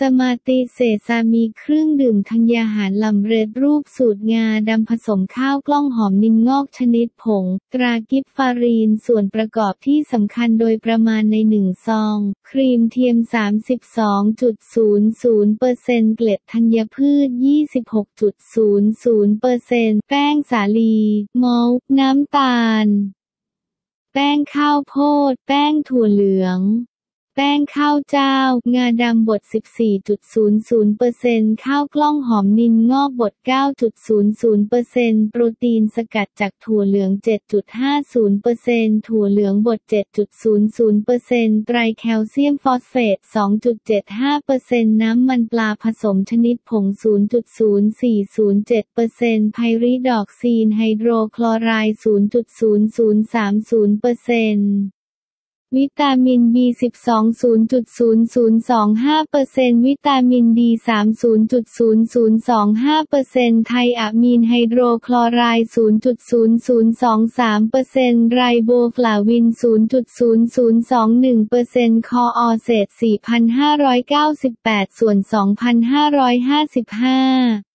สมาร์ทติเซซามิเครื่องดื่มธัญญาหารสำเร็จรูปสูตรงาดำผสมข้าวกล้องหอมนิลงอกชนิดผง ตรากิฟฟารีนส่วนประกอบที่สำคัญโดยประมาณในหนึ่งซอง ครีมเทียม 32.00%เกล็ดธัญพืช 26.00%แป้งสาลี มอลต์น้ำตาล แป้งข้าวโพด แป้งถั่วเหลือง แป้งข้าวเจ้า งาดำบด 14.00%ข้าวกล้องหอมนินงอกบด 9.00%โปรตีนสกัดจากถั่วเหลือง 7.50%ถั่วเหลืองบด 7.00%ไตรแคลเซียมฟอสเฟต 2.75%น้ำมันปลาผสมชนิดผง 0.0407%ไพริดอกซีนไฮโดรคลอไรด์ 0.0030% วิตามิน B12 0.0025%วิตามิน D3 0.0025%ไทอะมีนไฮโดรคลอไรด์0.0023%ไรโบฟลาวิน 0.0021%คออเศษ 4,598 ส่วน 2,555